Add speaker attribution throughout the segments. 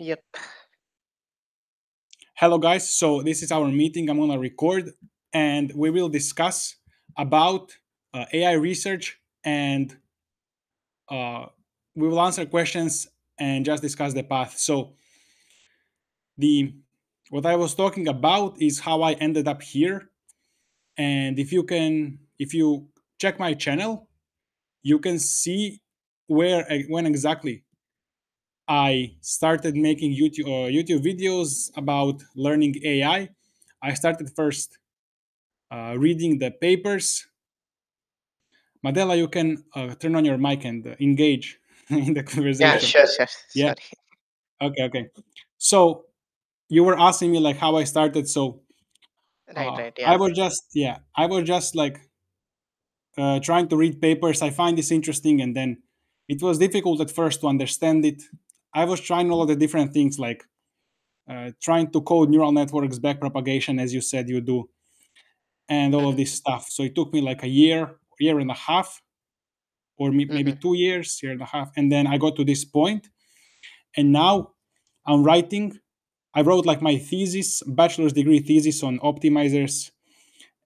Speaker 1: Yep.
Speaker 2: Hello, guys. So this is our meeting. I'm gonna record, and we will discuss about uh, AI research, and uh, we will answer questions and just discuss the path. So the what I was talking about is how I ended up here, and if you can, if you check my channel, you can see where when exactly I started making YouTube uh, YouTube videos about learning AI. I started first uh, reading the papers. Madela, you can uh, turn on your mic and uh, engage in the conversation.
Speaker 1: Yeah, sure, sure.
Speaker 2: Yeah.
Speaker 1: Sorry.
Speaker 2: Okay, okay. So you were asking me like how I started. So
Speaker 1: Right,
Speaker 2: uh,
Speaker 1: right.
Speaker 2: I
Speaker 1: Yeah.
Speaker 2: was just yeah, I was just like uh, trying to read papers. I find this interesting, and then it was difficult at first to understand it. I was trying all of the different things like uh, trying to code neural networks backpropagation, as you said you do, and all of this stuff. So it took me like a year, year and a half, or maybe
Speaker 1: mhm,
Speaker 2: two years, year and a half, and then I got to this point, and now I'm writing. I wrote like my thesis, bachelor's degree thesis on optimizers,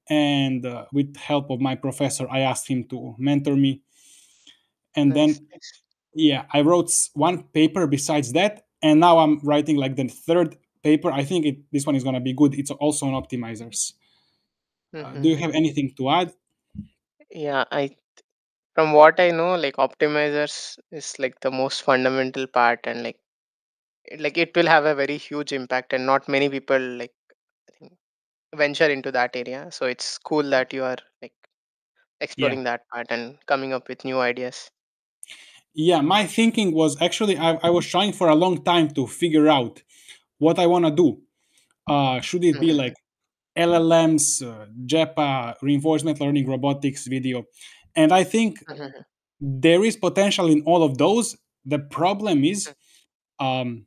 Speaker 2: and uh, with help of my professor, I asked him to mentor me, and
Speaker 1: Nice,
Speaker 2: then. Yeah, I wrote one paper besides that, and now I'm writing like the third paper. I think it, this one is gonna be good. It's also on optimizers. Uh, do you have anything to add?
Speaker 1: Yeah, I from what I know, like optimizers is like the most fundamental part, and like it- like it will have a very huge impact, and not many people like I think venture into that area. So it's cool that you are like
Speaker 2: Yeah.
Speaker 1: exploring that part and coming up with new ideas.
Speaker 2: Yeah, my thinking was actually I, I was trying for a long time to figure out what I want to do. Uh, should it be
Speaker 1: Mhm,
Speaker 2: like LLMs, uh, JEPA, reinforcement learning, robotics, video? And I think
Speaker 1: mhm,
Speaker 2: there is potential in all of those. The problem is
Speaker 1: mhm,
Speaker 2: um,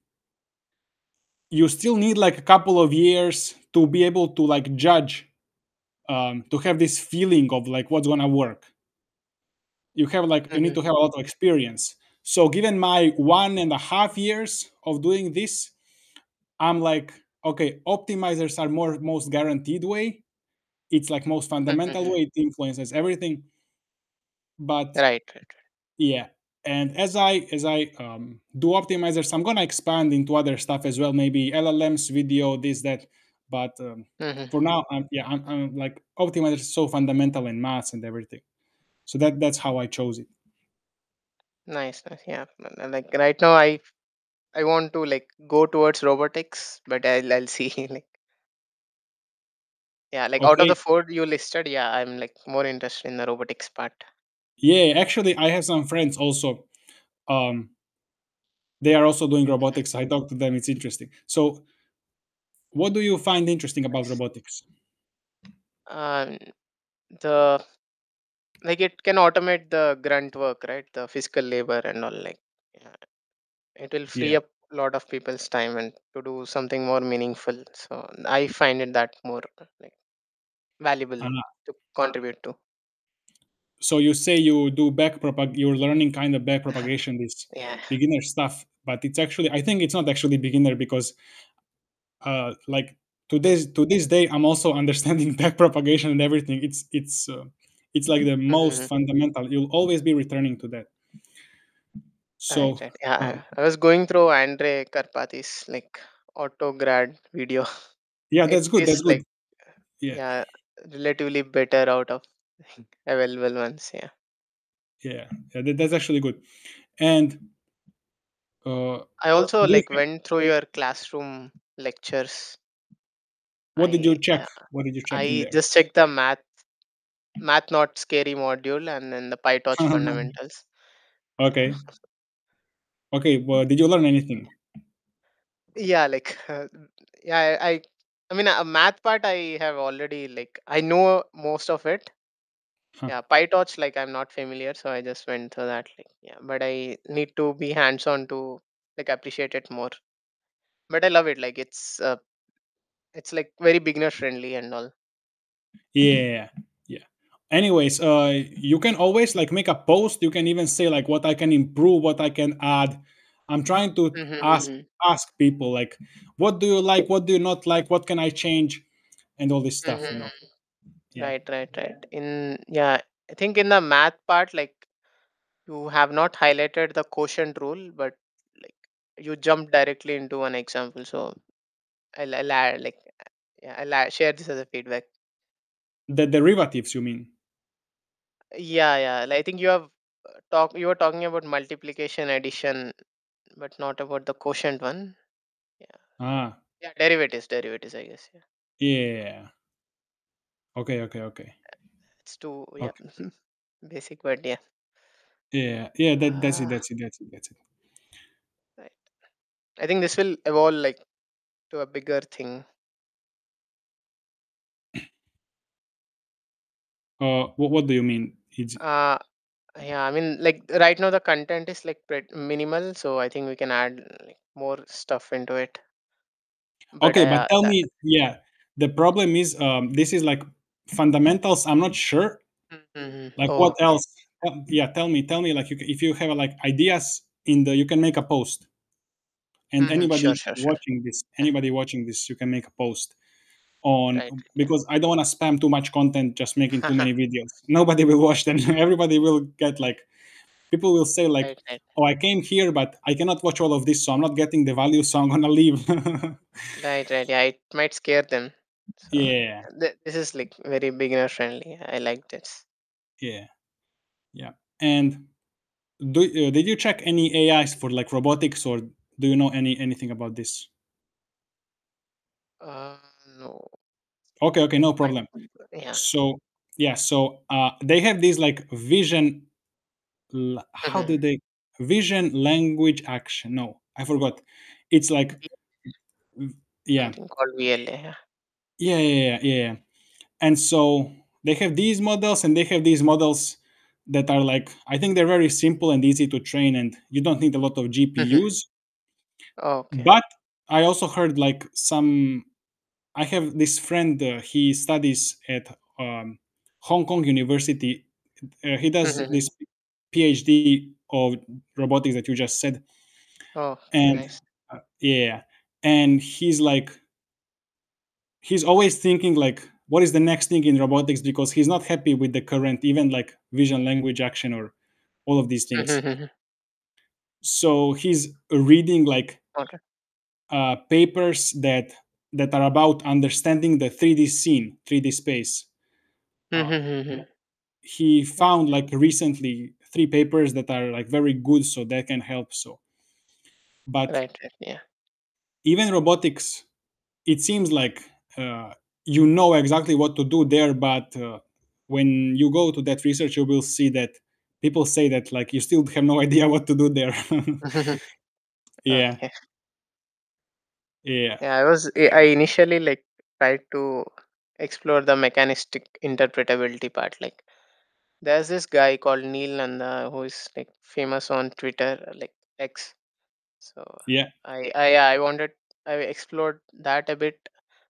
Speaker 2: you still need like a couple of years to be able to like judge, um, to have this feeling of like what's gonna work. You have like you need to have a lot of experience. So given my one and a half years of doing this, I'm like, okay, optimizers are more most guaranteed way. It's like most fundamental
Speaker 1: mhm.
Speaker 2: way. It influences everything. But
Speaker 1: Right, right.
Speaker 2: yeah, and as I as I um, do optimizers, I'm gonna expand into other stuff as well. Maybe LLMs, video, this that. But um,
Speaker 1: Mhm.
Speaker 2: for now, I'm, yeah, I'm, I'm like optimizers so fundamental in maths and everything. So that that's how I chose it.
Speaker 1: Nice, nice. Yeah, like right now, I I want to like go towards robotics, but I'll I'll see. Like yeah, like out of the
Speaker 2: Okay.
Speaker 1: four you listed, yeah, I'm like more interested in the robotics part.
Speaker 2: Yeah, actually, I have some friends also. Um, they are also doing robotics. I talked to them. It's interesting. So, what do you find interesting about
Speaker 1: Nice.
Speaker 2: robotics?
Speaker 1: Um, the like it can automate the grunt work, right? The physical labor and all. Like yeah, it will free
Speaker 2: Yeah.
Speaker 1: up a lot of people's time and to do something more meaningful. So I find it that more like valuable
Speaker 2: Uh,
Speaker 1: to contribute to.
Speaker 2: so you say you do back propag. You're learning kind of back propagation, this
Speaker 1: Yeah.
Speaker 2: beginner stuff, but it's actually I think it's not actually beginner because uh, like to this to this day I'm also understanding back propagation and everything. It's it's uh, it's like the most
Speaker 1: Mhm.
Speaker 2: fundamental. You'll always be returning to that. So
Speaker 1: right.
Speaker 2: um,
Speaker 1: Yeah, I I was going through Andrej Karpathy's like auto grad video.
Speaker 2: yeah,
Speaker 1: It
Speaker 2: that's good. That's good.
Speaker 1: like
Speaker 2: Yeah,
Speaker 1: yeah, relatively better out of available ones. Yeah.
Speaker 2: yeah, yeah that, that's actually good. And uh,
Speaker 1: I also
Speaker 2: do
Speaker 1: like went through your classroom lectures.
Speaker 2: What did you check? What did you check
Speaker 1: I just checked the math math not scary module and then the PyTorch fundamentals.
Speaker 2: okay. Okay. Well, did you learn anything?
Speaker 1: Yeah, like yeah, I I I mean a math part I have already like I know most of it
Speaker 2: Huh.
Speaker 1: Yeah, PyTorch, like I'm not familiar, so I just went through that. Like, yeah, but I need to be hands-on to like appreciate it more. But I love it. Like, it's uh, it's like very beginner friendly and all.
Speaker 2: Yeah. Anyways, uh, you can always like make a post. You can even say like what I can improve, what I can add. I'm trying to ask
Speaker 1: Mhm,
Speaker 2: ask people like, what do you like? What do you not like? What can I change? And all this stuff. You know.
Speaker 1: mhm.
Speaker 2: Yeah.
Speaker 1: Right, right, right. In yeah, I think in the math part, like you have not highlighted the quotient rule, but like you jumped directly into an example. So I'll, I'll add, like yeah, I'll add, share this as a feedback.
Speaker 2: The derivatives, you mean?
Speaker 1: Yeah, yeah. like, I think you have uh, talk. You were talking about multiplication, addition, but not about the quotient one. Yeah,
Speaker 2: Ah,
Speaker 1: yeah. Derivatives, derivatives. I guess. Yeah,
Speaker 2: yeah. Okay, okay, okay,
Speaker 1: it's too yeah
Speaker 2: okay.
Speaker 1: basic, but yeah.
Speaker 2: Yeah, yeah. That that's it.
Speaker 1: Ah,
Speaker 2: That's it. That's it. That's it.
Speaker 1: right. I think this will evolve like to a bigger thing.
Speaker 2: Uh, what what do you mean? It's
Speaker 1: Uh yeah. I mean, like right now the content is like pret- minimal, so I think we can add like more stuff into it. But
Speaker 2: okay, but
Speaker 1: uh,
Speaker 2: tell
Speaker 1: yeah.
Speaker 2: me. Yeah, the problem is um, this is like fundamentals. I'm not sure.
Speaker 1: Mm-hmm.
Speaker 2: Like
Speaker 1: Oh,
Speaker 2: what
Speaker 1: okay.
Speaker 2: else? Yeah, tell me. Tell me. Like you, if you have like ideas in the, you can make a post. And.
Speaker 1: Sure,
Speaker 2: anybody
Speaker 1: sure, sure.
Speaker 2: watching this, anybody watching this, you can make a post on
Speaker 1: Right.
Speaker 2: because I don't want to spam too much content just making too many videos. Nobody will watch them. Everybody will get like people will say like,
Speaker 1: right. Right.
Speaker 2: "Oh, I came here, but I cannot watch all of this, so I'm not getting the value, so I'm gonna leave."
Speaker 1: Right. Right. Yeah. It might scare them. So
Speaker 2: yeah,
Speaker 1: th- this is like very beginner friendly. I like this.
Speaker 2: yeah, yeah. And do uh, did you check any AIs for like robotics, or do you know any anything about this?
Speaker 1: Uh, no.
Speaker 2: Okay, okay, no problem.
Speaker 1: yeah.
Speaker 2: So yeah, so uh, they have these like vision. l- How
Speaker 1: Mm-hmm.
Speaker 2: do they vision language action? No, I forgot. It's like v- yeah,
Speaker 1: Something called VLA. Yeah.
Speaker 2: yeah, yeah, yeah, yeah. yeah. And so they have these models, and they have these models that are like I think they're very simple and easy to train, and you don't need a lot of
Speaker 1: Mm-hmm.
Speaker 2: GPUs.
Speaker 1: Okay.
Speaker 2: But I also heard like some. I have this friend. Uh, he studies at um, Hong Kong University. Uh, he does
Speaker 1: Mm-hmm.
Speaker 2: this PhD of robotics that you just said,
Speaker 1: Oh,
Speaker 2: and
Speaker 1: nice.
Speaker 2: uh, yeah, and he's like he's always thinking like what is the next thing in robotics because he's not happy with the current even like vision language action or all of these things
Speaker 1: Mm-hmm.
Speaker 2: so he's reading like
Speaker 1: Okay.
Speaker 2: uh, papers that that are about understanding the 3d scene 3d space uh,
Speaker 1: Mm-hmm.
Speaker 2: he found like recently three papers that are like very good so that can help so but.
Speaker 1: Right. Yeah.
Speaker 2: even robotics it seems like uh, you know exactly what to do there but uh, when you go to that research you will see that people say that like you still have no idea what to do there yeah
Speaker 1: okay.
Speaker 2: Yeah
Speaker 1: Yeah. I was. I initially like tried to explore the mechanistic interpretability part. Like, there's this guy called Neil Nanda who is like famous on Twitter, like X. So
Speaker 2: yeah
Speaker 1: I I I wanted I explored that a bit,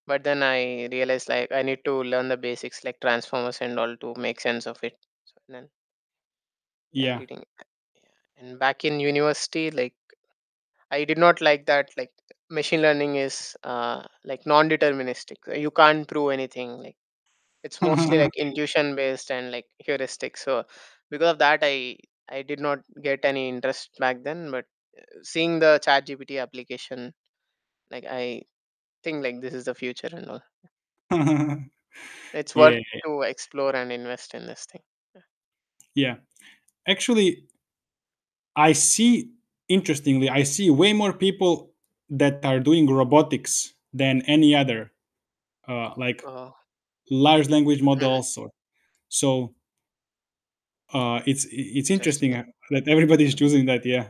Speaker 1: but then I realized like I need to learn the basics like transformers and all to make sense of it. So then yeah,
Speaker 2: yeah
Speaker 1: reading. Yeah. And back in university, like I did not like that like machine learning is uh like non-deterministic. You can't prove anything. Like it's mostly like intuition based and like heuristic. So because of that, I I did not get any interest back then. But uh, seeing the Chat GPT application, like I think like this is the future and all. It's worth
Speaker 2: yeah
Speaker 1: to explore and invest in this thing.
Speaker 2: yeah actually i see interestingly i see way more people that are doing robotics than any other uh, like
Speaker 1: Oh,
Speaker 2: large language
Speaker 1: mhm,
Speaker 2: models or so uh, it's it's interesting uh, that everybody is choosing that yeah.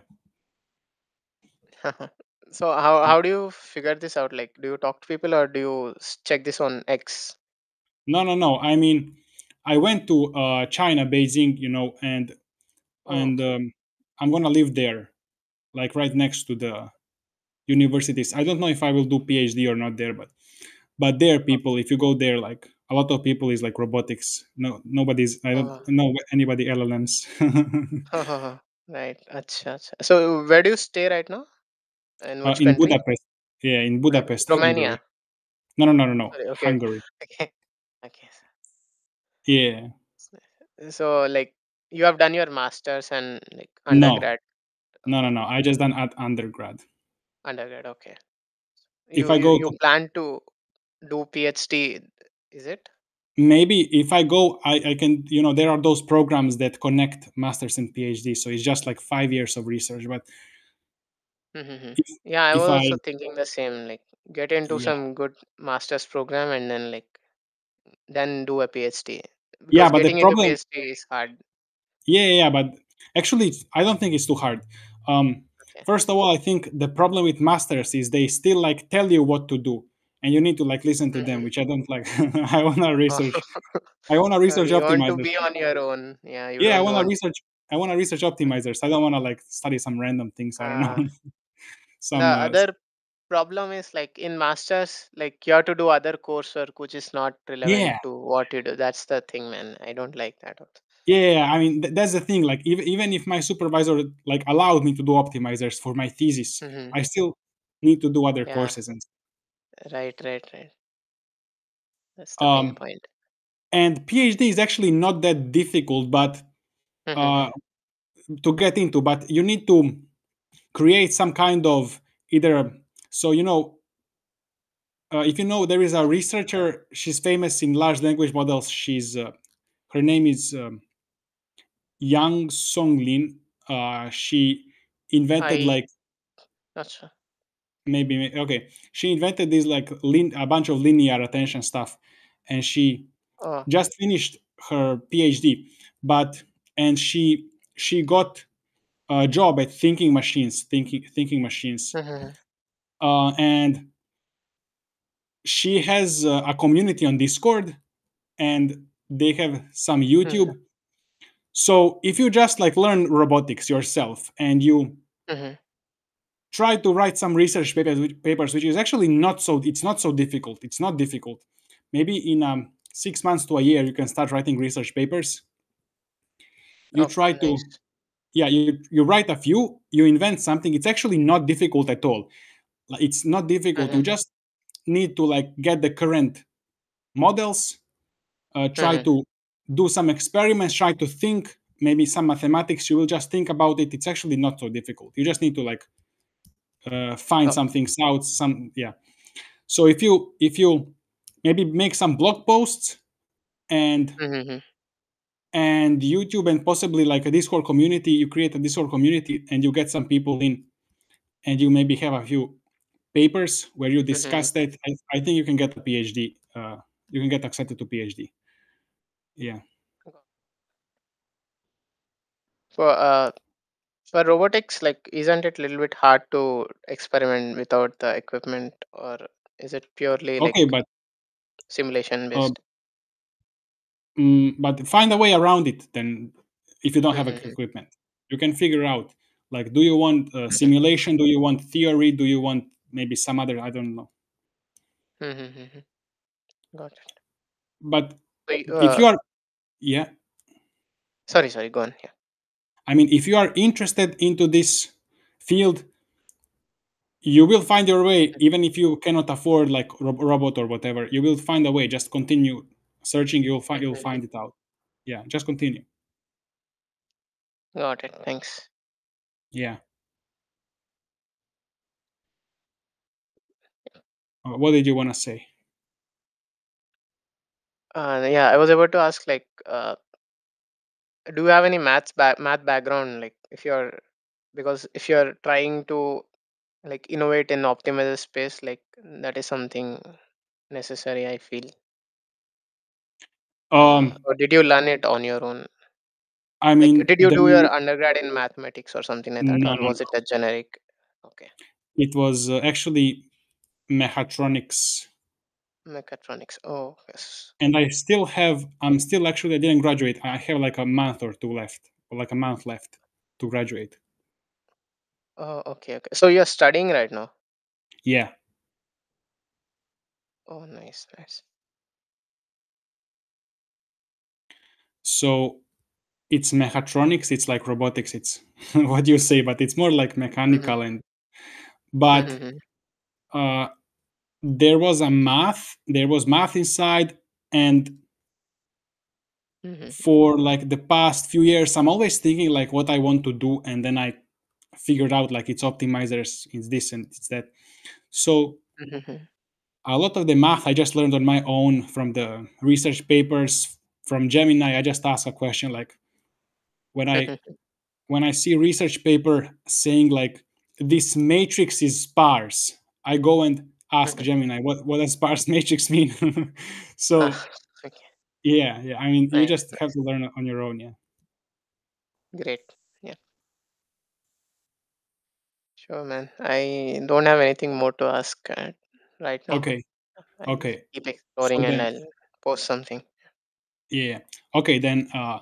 Speaker 1: So how how do you figure this out? Like, do you talk to people or do you s- check this on X?
Speaker 2: no no no. I mean i went to uh, china beijing you know and
Speaker 1: Oh,
Speaker 2: and um, i'm gonna live there like right next to the universities i don't know if i will do phd or not there but but there people if you go there like a lot of people is like robotics no nobody's i don't
Speaker 1: Oh,
Speaker 2: know anybody llms
Speaker 1: Right. Acha, acha. So where do you stay right now? In
Speaker 2: Uh,
Speaker 1: which
Speaker 2: in
Speaker 1: country?
Speaker 2: Budapest. Yeah, in
Speaker 1: Budapest.
Speaker 2: Hungary.
Speaker 1: Romania.
Speaker 2: No, no, no, no, no.
Speaker 1: Sorry. Okay.
Speaker 2: Hungary.
Speaker 1: Okay. Okay.
Speaker 2: Yeah.
Speaker 1: So like you have done your masters and like
Speaker 2: No,
Speaker 1: undergrad.
Speaker 2: no, no, no. I just done at undergrad.
Speaker 1: Undergrad. Okay.
Speaker 2: If
Speaker 1: You
Speaker 2: I
Speaker 1: you
Speaker 2: go
Speaker 1: you plan to do PhD? Is it?
Speaker 2: maybe if I go, I, I can, you know, there are those programs that connect masters and PhD. So it's just like five years of research. But
Speaker 1: Mm-hmm.
Speaker 2: if
Speaker 1: Yeah, I
Speaker 2: if
Speaker 1: was
Speaker 2: I,
Speaker 1: also thinking the same. Like get into
Speaker 2: yeah,
Speaker 1: some good master's program and then like then do a PhD
Speaker 2: yeah,
Speaker 1: because
Speaker 2: but the
Speaker 1: getting into
Speaker 2: problem,
Speaker 1: PhD is hard.
Speaker 2: yeah, yeah, yeah, but actually, it's- I don't think it's too hard. Um. First of all, I think the problem with masters is they still like tell you what to do, and you need to like listen to them,
Speaker 1: Mm-hmm.
Speaker 2: which I don't like. I wanna research. I wanna research
Speaker 1: you want to
Speaker 2: optimizers.
Speaker 1: be on your own. Yeah, you
Speaker 2: Yeah, I
Speaker 1: don't
Speaker 2: wanna
Speaker 1: want.
Speaker 2: research. I wanna research optimizers. I don't wanna like study some random things. I don't
Speaker 1: Uh,
Speaker 2: know.
Speaker 1: the
Speaker 2: some. Uh,
Speaker 1: other problem is like in masters, like you have to do other coursework which is not relevant
Speaker 2: yeah,
Speaker 1: to what you do. That's the thing, man. I don't like that. also.
Speaker 2: Yeah, I mean th- that's the thing. Like even even if my supervisor like allowed me to do optimizers for my thesis,
Speaker 1: Mm-hmm.
Speaker 2: I still need to do other
Speaker 1: Yeah,
Speaker 2: courses and
Speaker 1: right, right, right. That's the main
Speaker 2: um
Speaker 1: point.
Speaker 2: and PhD is actually not that difficult, but
Speaker 1: Mm-hmm.
Speaker 2: uh to get into. But you need to create some kind of either. So you know, uh, if you know, there is a researcher. She's famous in large language models. She's uh, her name is um, Yang Songlin, Uh, she invented
Speaker 1: I
Speaker 2: like
Speaker 1: sure.
Speaker 2: maybe okay she invented this like lin- a bunch of linear attention stuff and she
Speaker 1: Oh.
Speaker 2: just finished her phd but and she she got a job at thinking machines thinking thinking machines
Speaker 1: Mm-hmm.
Speaker 2: uh, and she has uh, a community on discord and they have some youtube so if you just like learn robotics yourself and you
Speaker 1: Mm-hmm.
Speaker 2: try to write some research papers which, papers which is actually not so it's not so difficult it's not difficult maybe in um, six months to a year you can start writing research papers you
Speaker 1: Okay,
Speaker 2: try to yeah you, you write a few you invent something it's actually not difficult at all Like, it's not difficult you
Speaker 1: Mm-hmm.
Speaker 2: just need to like get the current models uh, try
Speaker 1: Mm-hmm.
Speaker 2: to do some experiments try to think maybe some mathematics you will just think about it it's actually not so difficult you just need to like uh, find
Speaker 1: Oh.
Speaker 2: some things out some yeah so if you if you maybe make some blog posts and
Speaker 1: Mm-hmm.
Speaker 2: and youtube and possibly like a discord community you create a discord community and you get some people in and you maybe have a few papers where you
Speaker 1: Mm-hmm.
Speaker 2: discuss that i, I think you can get a phd uh, you can get accepted to phd yeah
Speaker 1: For uh for robotics, like isn't it a little bit hard to experiment without the equipment, or is it purely like
Speaker 2: okay but
Speaker 1: simulation
Speaker 2: uh,
Speaker 1: based?
Speaker 2: mm, but find a way around it then if you don't have
Speaker 1: Mm-hmm.
Speaker 2: equipment you can figure out like do you want uh, simulation do you want theory do you want maybe some other i don't know
Speaker 1: Mm-hmm. Got it.
Speaker 2: but
Speaker 1: So, y-
Speaker 2: if
Speaker 1: uh,
Speaker 2: you are yeah
Speaker 1: sorry, sorry, go on. Yeah.
Speaker 2: i mean if you are interested into this field you will find your way even if you cannot afford like ro- robot or whatever you will find a way just continue searching you'll find you'll find it out yeah just continue
Speaker 1: Got it. Thanks.
Speaker 2: yeah Uh, what did you want to say
Speaker 1: Uh, yeah, I was about to ask, like, uh, do you have any maths back math background? Like, if you're because if you're trying to like innovate in optimizer space, like that is something necessary. I feel. Uh,
Speaker 2: um
Speaker 1: or did you learn it on your own?
Speaker 2: i
Speaker 1: Like,
Speaker 2: mean
Speaker 1: did you
Speaker 2: the
Speaker 1: do your undergrad in mathematics or something like that,
Speaker 2: no
Speaker 1: or
Speaker 2: no
Speaker 1: was it
Speaker 2: no
Speaker 1: a generic? Okay,
Speaker 2: it was uh, actually mechatronics
Speaker 1: mechatronics. Oh, yes.
Speaker 2: and i still have i'm still actually i didn't graduate i have like a month or two left or like a month left to graduate
Speaker 1: Oh, okay, okay. So you're studying right now.
Speaker 2: yeah
Speaker 1: Oh, nice, nice.
Speaker 2: so it's mechatronics it's like robotics it's what you say but it's more like mechanical and but
Speaker 1: Mhm.
Speaker 2: uh, there was a math there was math inside and
Speaker 1: Mhm.
Speaker 2: for like the past few years i'm always thinking like what i want to do and then i figured out like it's optimizers it's this and it's that so
Speaker 1: Mhm.
Speaker 2: a lot of the math i just learned on my own from the research papers from gemini i just ask a question like when i
Speaker 1: Mhm.
Speaker 2: when i see research paper saying like this matrix is sparse i go and ask gemini what what does sparse matrix mean so
Speaker 1: Ah, okay.
Speaker 2: yeah yeah i mean you just have to learn on your own yeah
Speaker 1: Great. Yeah. Sure, man. I don't have anything more to ask uh, right now.
Speaker 2: okay
Speaker 1: I'll
Speaker 2: okay
Speaker 1: keep
Speaker 2: so
Speaker 1: exploring and
Speaker 2: then
Speaker 1: I'll post something.
Speaker 2: yeah okay then uh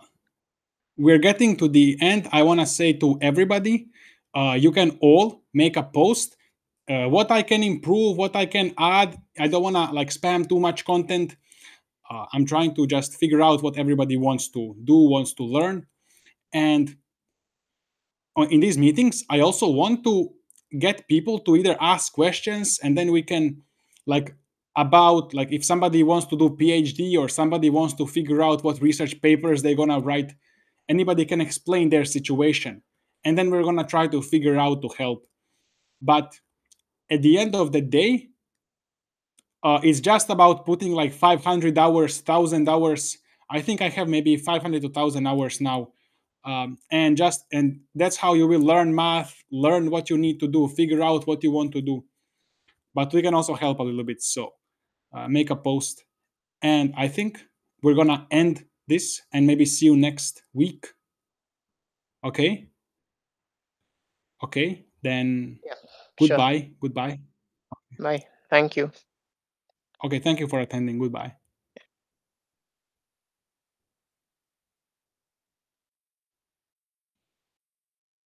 Speaker 2: we're getting to the end i want to say to everybody uh you can all make a post uh, what i can improve what i can add. I don't want to like spam too much content. Uh, i'm trying to just figure out what everybody wants to do wants to learn. And in these meetings i also want to get people to either ask questions and then we can like about like if somebody wants to do phd or somebody wants to figure out what research papers they're going to write anybody can explain their situation. And then we're going to try to figure out to help. But at the end of the day uh, it's just about putting like 500 hours 1000 hours. I think i have maybe 500 to 1000 hours now. Um, and just and that's how you will learn math learn what you need to do figure out what you want to do. But we can also help a little bit so uh, make a post. And i think we're gonna end this and maybe see you next week. Okay? Okay then
Speaker 1: Yeah. Sure.
Speaker 2: goodbye goodbye
Speaker 1: Bye. Thank you.
Speaker 2: okay thank you for attending goodbye